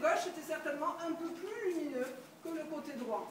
gauche était certainement un peu plus lumineux que le côté droit.